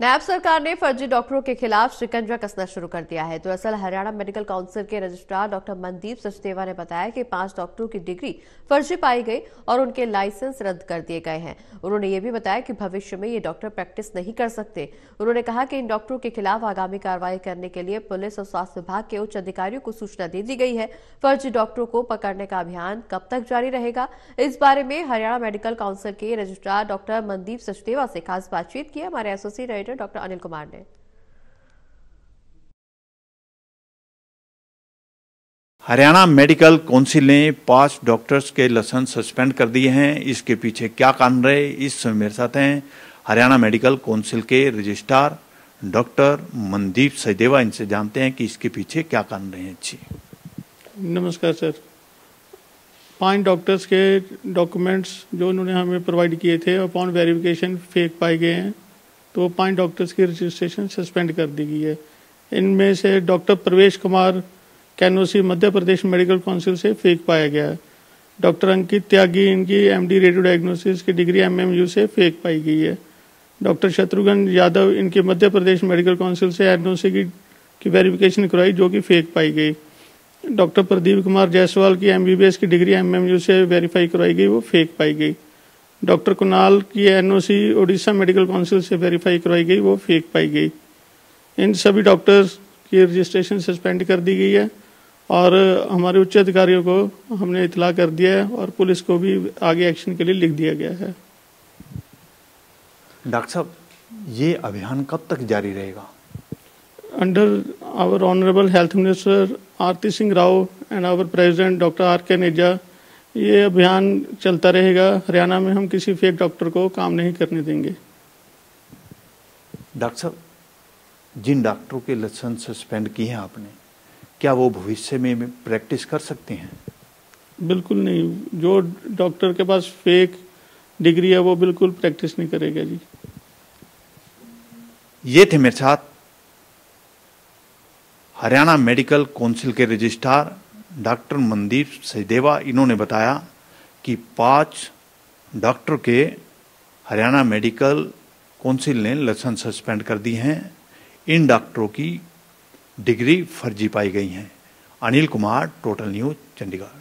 नायब सरकार ने फर्जी डॉक्टरों के खिलाफ शिकंजा कसना शुरू कर दिया है। दरअसल, हरियाणा मेडिकल काउंसिल के रजिस्ट्रार डॉक्टर मनदीप सचदेवा ने बताया कि पाँच डॉक्टरों की डिग्री फर्जी पाई गई और उनके लाइसेंस रद्द कर दिए गए हैं। उन्होंने ये भी बताया कि भविष्य में ये डॉक्टर प्रैक्टिस नहीं कर सकते। उन्होंने कहा कि इन डॉक्टरों के खिलाफ आगामी कार्रवाई करने के लिए पुलिस और स्वास्थ्य विभाग के उच्च अधिकारियों को सूचना दे दी गई है। फर्जी डॉक्टरों को पकड़ने का अभियान कब तक जारी रहेगा? इस बारे में हरियाणा मेडिकल काउंसिल के रजिस्ट्रार डॉक्टर मनदीप सचदेवा से खास बातचीत की। हमारे associate director doctor Anil Kumar ने। हरियाणा मेडिकल काउंसिल ने पाँच डॉक्टर्स के लाइसेंस सस्पेंड कर दिए हैं। इसके पीछे क्या कारण रहे इस समय मेरे साथ हैं हरियाणा मेडिकल काउंसिल के रजिस्ट्रार डॉक्टर मनदीप सचदेवा इनसे जानते हैं कि इसके पीछे क्या कारण रहे हैं। जी। नमस्कार सर। पाँच डॉक्टर्स के डॉक्यूमेंट्स जो उन्होंने हमें प्रोवाइड किए थे अपॉन वेरिफिकेशन फेक पाए गए हैं। तो पाँच डॉक्टर्स की रजिस्ट्रेशन सस्पेंड कर दी गई है। इनमें से doctor Pravesh Kumar कैनोसी Madhya Pradesh medical council से फेक पाया गया है। डॉक्टर अंकित त्यागी इनकी एमडी रेडियो डायग्नोसिस की डिग्री एमएमयू से फेक पाई गई है। डॉक्टर शत्रुघ्न यादव इनके मध्य प्रदेश मेडिकल काउंसिल से एडनोसी की, की वेरिफिकेशन करवाई जो कि फेक पाई गई। डॉक्टर प्रदीप कुमार जायसवाल की एमबीबीएस की डिग्री एमएमयू से वेरीफाई करवाई गई वो फेक पाई गई। डॉक्टर कुणाल की एनओसी ओडिशा मेडिकल काउंसिल से वेरीफाई करवाई गई वो फेक पाई गई। इन सभी डॉक्टर्स की रजिस्ट्रेशन सस्पेंड कर दी गई है और हमारे उच्च अधिकारियों को हमने इतला कर दिया है और पुलिस को भी आगे एक्शन के लिए लिख दिया गया है। डॉक्टर साहब ये अभियान कब तक जारी रहेगा? Under our honourable health minister Aarti Singh Rao and our president doctor R K Neja ये अभियान चलता रहेगा। हरियाणा में हम किसी फेक डॉक्टर को काम नहीं करने देंगे। डॉक्टर साहब जिन डॉक्टरों के लाइसेंस सस्पेंड किए हैं आपने क्या वो भविष्य में प्रैक्टिस कर सकते हैं? बिल्कुल नहीं। जो डॉक्टर के पास फेक डिग्री है वो बिल्कुल प्रैक्टिस नहीं करेगा जी। ये थे मेरे साथ हरियाणा मेडिकल काउंसिल के रजिस्ट्रार डॉक्टर मनदीप सहदेवा इन्होंने बताया कि पाँच डॉक्टर के हरियाणा मेडिकल काउंसिल ने लसन सस्पेंड कर दी हैं। इन डॉक्टरों की डिग्री फर्जी पाई गई हैं। Anil Kumar total news Chandigarh.